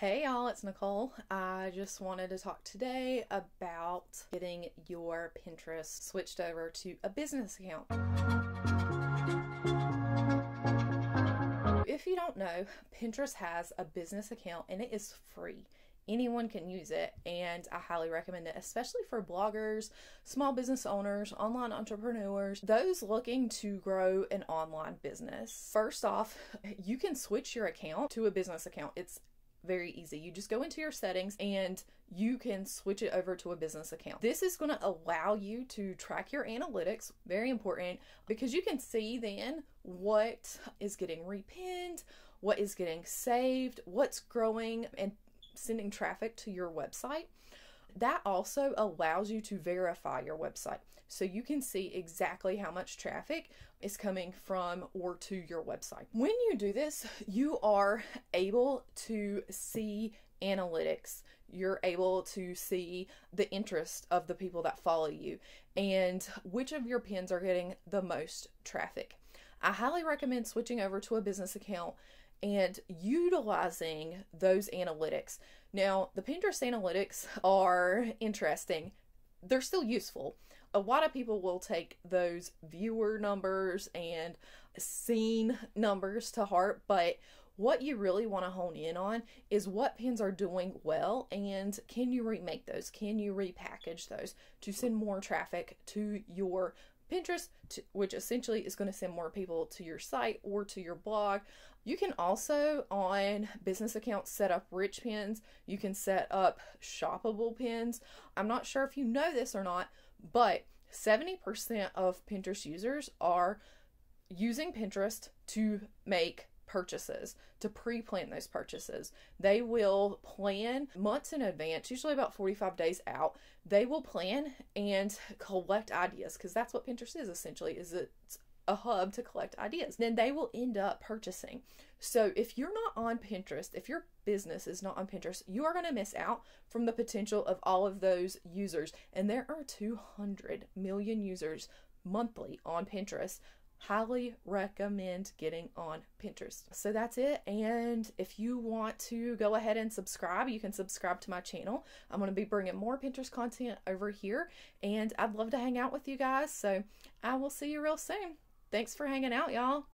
Hey y'all, it's Nicole. I just wanted to talk today about getting your Pinterest switched over to a business account. If you don't know, Pinterest has a business account and it is free. Anyone can use it, and I highly recommend it, especially for bloggers, small business owners, online entrepreneurs, those looking to grow an online business. First off, you can switch your account to a business account. It's very easy. You just go into your settings and you can switch it over to a business account. This is going to allow you to track your analytics, very important, because you can see then what is getting repinned, what is getting saved, what's growing and sending traffic to your website. That also allows you to verify your website. So you can see exactly how much traffic is coming from or to your website. When you do this, you are able to see analytics. You're able to see the interest of the people that follow you and which of your pins are getting the most traffic. I highly recommend switching over to a business account and utilizing those analytics. Now, the Pinterest analytics are interesting. They're still useful. A lot of people will take those viewer numbers and seen numbers to heart, but what you really want to hone in on is what pins are doing well and can you remake those? Can you repackage those to send more traffic to your Pinterest, to, which essentially is going to send more people to your site or to your blog. You can also, on business accounts, set up rich pins. You can set up shoppable pins. I'm not sure if you know this or not, but 70% of Pinterest users are using Pinterest to make purchases, to pre plan those purchases. They will plan months in advance, usually about 45 days out. They will plan and collect ideas because that's what Pinterest is essentially, is it's a hub to collect ideas. Then they will end up purchasing. So if you're not on Pinterest, if your business is not on Pinterest, you are going to miss out from the potential of all of those users. And there are 200 million users monthly on Pinterest highly recommend getting on Pinterest. So that's it. And if you want to go ahead and subscribe, you can subscribe to my channel. I'm going to be bringing more Pinterest content over here, and I'd love to hang out with you guys. So I will see you real soon. Thanks for hanging out, y'all.